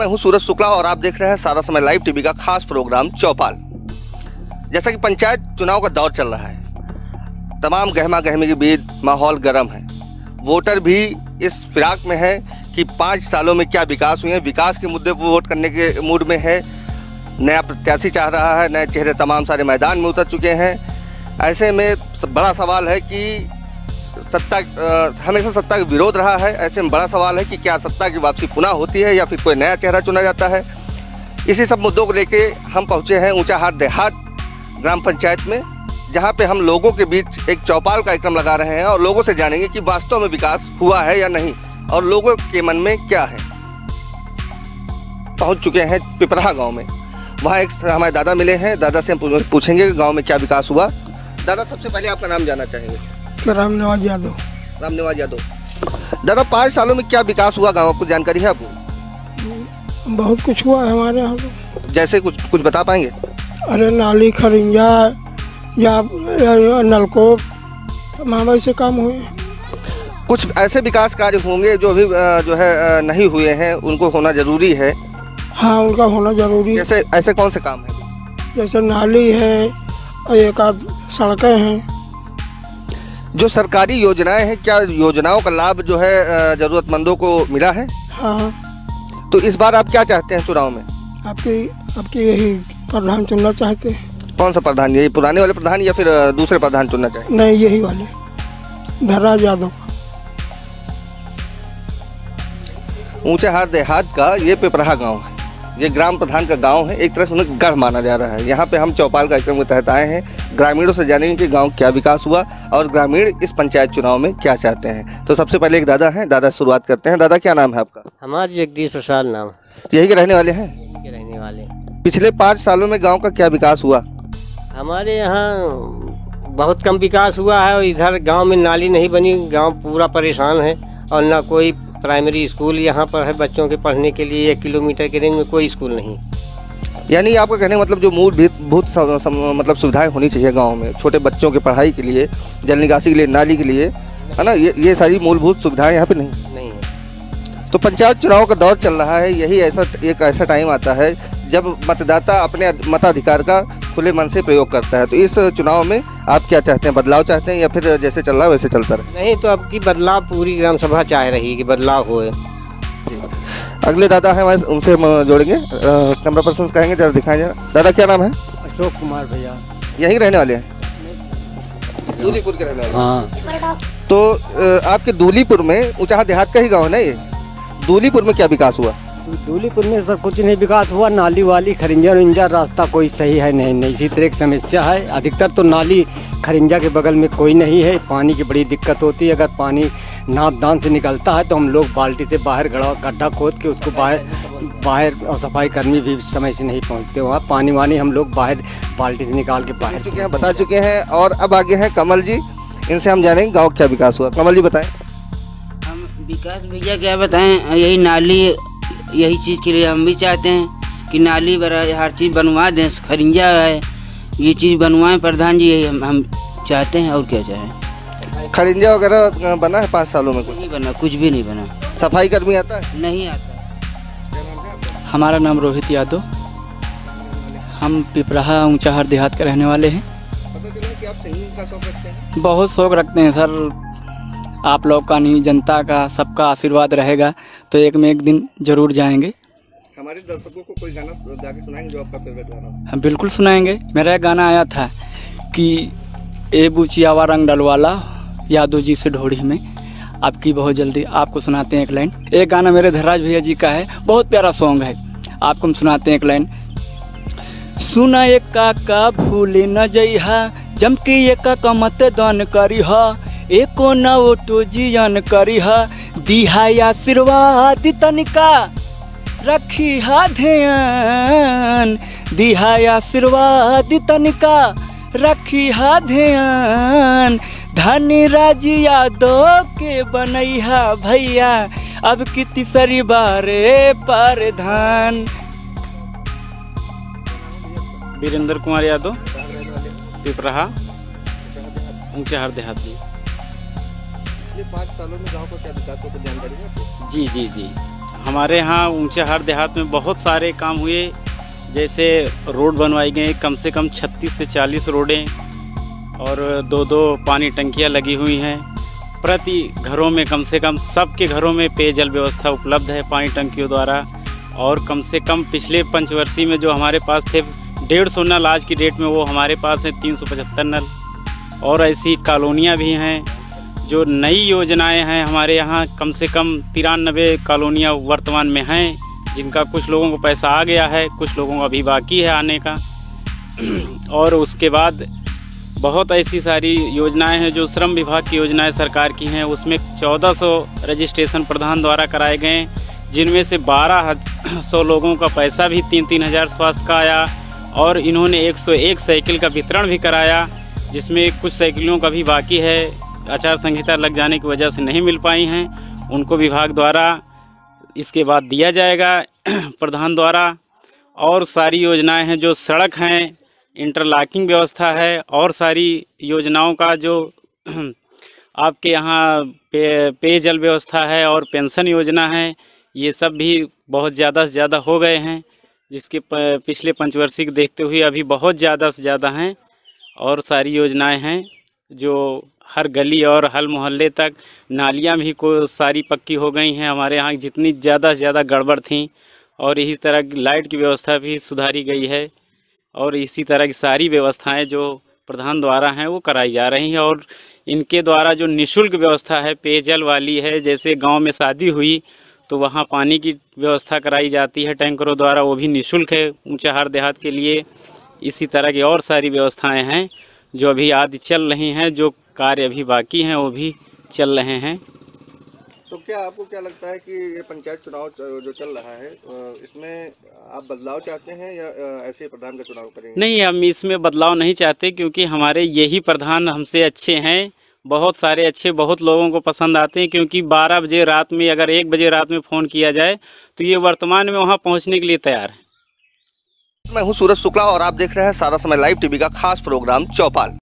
मैं हूँ सूरज शुक्ला और आप देख रहे हैं सारा समय लाइव टीवी का खास प्रोग्राम चौपाल। जैसा कि पंचायत चुनाव का दौर चल रहा है, तमाम गहमा गहमी के बीच माहौल गर्म है। वोटर भी इस फिराक में है कि पाँच सालों में क्या विकास हुए हैं। विकास के मुद्दे पर वोट करने के मूड में है। नया प्रत्याशी चाह रहा है, नए चेहरे तमाम सारे मैदान में उतर चुके हैं। ऐसे में बड़ा सवाल है कि सत्ता हमेशा सत्ता का विरोध रहा है। ऐसे में बड़ा सवाल है कि क्या सत्ता की वापसी पुनः होती है या फिर कोई नया चेहरा चुना जाता है? इसी सब मुद्दों को लेके हम पहुँचे हैं ऊँचा हाथ देहात ग्राम पंचायत में, जहाँ पे हम लोगों के बीच एक चौपाल कार्यक्रम लगा रहे हैं और लोगों से जानेंगे कि वास्तव में विकास हुआ है या नहीं और लोगों के मन में क्या है। पहुँच चुके हैं पिपरा गाँव में। वहाँ एक हमारे दादा मिले हैं। दादा से हम पूछेंगे गाँव में क्या विकास हुआ। दादा, सबसे पहले आपका नाम जानना चाहेंगे। तो राम नवाज़ यादव। राम निवास यादव। दादा पाँच सालों में क्या विकास हुआ गाँव? को जानकारी है आपको बहुत कुछ हुआ है हमारे यहाँ तो। जैसे कुछ कुछ बता पाएँगे? अरे नाली खरिंजा या, या, या नलकूप तमाम ऐसे काम हुए। हैं। कुछ ऐसे विकास कार्य होंगे जो अभी जो है नहीं हुए हैं उनको होना ज़रूरी है? हाँ उनका होना ज़रूरी। है जैसे ऐसे कौन से काम है? जैसे नाली है और एक आध सड़कें हैं। जो सरकारी योजनाएँ हैं क्या योजनाओं का लाभ जो है जरूरतमंदों को मिला है? हाँ हाँ। तो इस बार आप क्या चाहते हैं चुनाव में? आपके आपके यही प्रधान चुनना चाहते हैं। कौन सा प्रधान? यही पुराने वाले प्रधान या फिर दूसरे प्रधान चुनना चाहिए नहीं यही वाले। धर्राज यादव। ऊंचाहार देहात का ये पिपराहा गाँव है। ये ग्राम प्रधान का गाँव है एक तरह से उन्हें गढ़ माना जा रहा है। यहाँ पे हम चौपाल कार्यक्रम के तहत आए हैं। ग्रामीणों से जानेंगे कि गाँव क्या विकास हुआ और ग्रामीण इस पंचायत चुनाव में क्या चाहते हैं। तो सबसे पहले एक दादा हैं दादा शुरुआत करते हैं। दादा क्या नाम है आपका? हमारे जगदीश प्रसाद नाम। यही के रहने वाले हैं? रहने वाले पिछले पाँच सालों में गाँव का क्या विकास हुआ? हमारे यहाँ बहुत कम विकास हुआ है और इधर गाँव में नाली नहीं बनी गाँव पूरा परेशान है और ना कोई प्राइमरी स्कूल यहाँ पर है बच्चों के पढ़ने के लिए एक किलोमीटर के रेंज में कोई स्कूल नहीं। यानी आपका कहने मतलब जो मूलभूत मतलब सुविधाएँ होनी चाहिए गाँव में छोटे बच्चों के पढ़ाई के लिए जल निकासी के लिए नाली के लिए है ना? ये ये सारी मूलभूत सुविधाएँ यहाँ पे नहीं। नहीं। तो पंचायत चुनाव का दौर चल रहा है यही ऐसा एक ऐसा टाइम आता है जब मतदाता अपने मताधिकार का खुले मन से प्रयोग करता है। तो इस चुनाव में आप क्या चाहते हैं? बदलाव चाहते हैं या फिर जैसे चल रहा है वैसे चलता रहे? नहीं तो अब की बदलाव पूरी ग्राम सभा चाह रही है कि बदलाव होए अगले दादा हैं हमारे उनसे हम जोड़ेंगे। कैमरा पर्सन कहेंगे जरा दिखाएँ जरा। दादा क्या नाम है? अशोक कुमार भैया। यहीं रहने वाले हैं? दूलीपुर के रहने वाले हाँ। तो आपके दूलीपुर में ऊँचा देहात का ही गाँव है ना ये? दूलीपुर में क्या विकास हुआ? दूलीपुर में सर कुछ नहीं विकास हुआ। नाली वाली खरिंजा उरिंजा रास्ता कोई सही है नहीं। नहीं इसी तरह की समस्या है। अधिकतर तो नाली खरिंजा के बगल में कोई नहीं है। पानी की बड़ी दिक्कत होती है। अगर पानी नापदान से निकलता है तो हम लोग बाल्टी से बाहर गड़ा गड्ढा खोद के उसको बाहर बाहर और सफ़ाई कर्मी भी समय से नहीं पहुँचते। वहाँ पानी वानी हम लोग बाहर बाल्टी से निकाल के बाहर चुके हैं बता चुके हैं। और अब आगे हैं कमल जी। इनसे हम जानेंगे गाँव क्या विकास हुआ। कमल जी बताएँ। हम विकास भैया क्या बताएँ? यही नाली यही चीज़ के लिए हम भी चाहते हैं कि नाली बरा हर चीज़ बनवा दें खरिंजा है ये चीज़ बनवाएँ प्रधान जी यही हम, हम चाहते हैं और क्या चाहें। खरिंजा वगैरह बना है पाँच सालों में कुछ? नहीं बना कुछ भी नहीं बना। सफ़ाई कर्मी आता है? नहीं आता। हमारा नाम रोहित यादव। हम पिपराहा ऊंचाहार देहात के रहने वाले हैं। पता चला कि आप सिंगिंग का शौक रखते हैं? बहुत शौक रखते हैं सर। आप लोग का नहीं जनता का सबका आशीर्वाद रहेगा। तो एक में एक दिन ज़रूर जाएँगे। हमारे दर्शकों को कोई गाना गा के सुनाएँगे जो आपका फेवरेट गाना हो? हम बिल्कुल सुनाएँगे। मेरा एक गाना आया था कि ए बुचियावा रंग डलवाला यादव जी से ढोड़ी में। आपकी बहुत जल्दी आपको सुनाते हैं एक लाइन। एक गाना मेरे धर्राज भैया जी का है बहुत प्यारा सॉन्ग है। आपको हम सुनाते हैं एक लाइन। सुना एक काका भूले न जइहा जम के एक काका मत दान करिह। एको न ओटो जियन करिह दिहा आशीर्वाद तनिका रखी हा ध्यान। दिहा आशीर्वाद तनिका रखी हा ध्यान। धनी राज यादव के बनैहा भैया, अब की तीसरी बारे प्रधान वीरेंद्र कुमार यादव, पिपराहा, ऊँचा हर देहात। पिछले पाँच सालों में का क्या विकास जानकारी है जी जी जी। हमारे यहाँ ऊँचे हर देहात में बहुत सारे काम हुए। जैसे रोड बनवाई गई, कम से कम 36 से 40 रोडें और दो दो पानी टंकियाँ लगी हुई हैं। प्रति घरों में कम से कम सबके घरों में पेयजल व्यवस्था उपलब्ध है पानी टंकियों द्वारा। और कम से कम पिछले पंचवर्षीय में जो हमारे पास थे, डेढ़ सौ नल आज की डेट में वो हमारे पास हैं, तीन सौ पचहत्तर नल। और ऐसी कॉलोनियाँ भी हैं। जो नई योजनाएँ हैं हमारे यहाँ, कम से कम तिरानबे कॉलोनियाँ वर्तमान में हैं, जिनका कुछ लोगों को पैसा आ गया है, कुछ लोगों को अभी बाकी है आने का। और उसके बाद बहुत ऐसी सारी योजनाएँ हैं, जो श्रम विभाग की योजनाएँ सरकार की हैं, उसमें 1400 रजिस्ट्रेशन प्रधान द्वारा कराए गए जिनमें से बारह सौ लोगों का पैसा भी तीन तीन हज़ार स्वास्थ्य का आया, और इन्होंने 101 साइकिल का वितरण भी कराया, जिसमें कुछ साइकिलों का भी बाकी है। आचार संहिता लग जाने की वजह से नहीं मिल पाई हैं। उनको विभाग द्वारा इसके बाद दिया जाएगा, प्रधान द्वारा। और सारी योजनाएँ हैं जो सड़क हैं इंटरलॉकिंग व्यवस्था है, और सारी योजनाओं का जो आपके यहाँ पे पेयजल व्यवस्था है और पेंशन योजना है, ये सब भी बहुत ज़्यादा से ज़्यादा हो गए हैं, जिसके पिछले पंचवर्षीय देखते हुए अभी बहुत ज़्यादा से ज़्यादा हैं। और सारी योजनाएँ हैं जो हर गली और हर मोहल्ले तक। नालियाँ भी को सारी पक्की हो गई हैं। हमारे यहाँ जितनी ज़्यादा से ज़्यादा गड़बड़ थी और इसी तरह लाइट की व्यवस्था भी सुधारी गई है और इसी तरह की सारी व्यवस्थाएँ जो प्रधान द्वारा हैं, वो कराई जा रही हैं और इनके द्वारा जो निशुल्क व्यवस्था है, पेयजल वाली है, जैसे गाँव में शादी हुई तो वहाँ पानी की व्यवस्था कराई जाती है टैंकरों द्वारा, वो भी निशुल्क है ऊंचाहार देहात के लिए। इसी तरह की और सारी व्यवस्थाएँ हैं। जो अभी आदि चल रही हैं जो कार्य अभी बाकी हैं वो भी चल रहे हैं। तो क्या आपको क्या लगता है कि ये पंचायत चुनाव जो चल रहा है इसमें आप बदलाव चाहते हैं या ऐसे प्रधान का चुनाव करेंगे? नहीं हम इसमें बदलाव नहीं चाहते क्योंकि हमारे यही प्रधान हमसे अच्छे हैं। बहुत सारे अच्छे बहुत लोगों को पसंद आते हैं क्योंकि 12 बजे रात में अगर एक बजे रात में फ़ोन किया जाए तो ये वर्तमान में वहाँ पहुँचने के लिए तैयार है। मैं हूँ सूरज शुक्ला और आप देख रहे हैं सारा समय लाइव टीवी का खास प्रोग्राम चौपाल।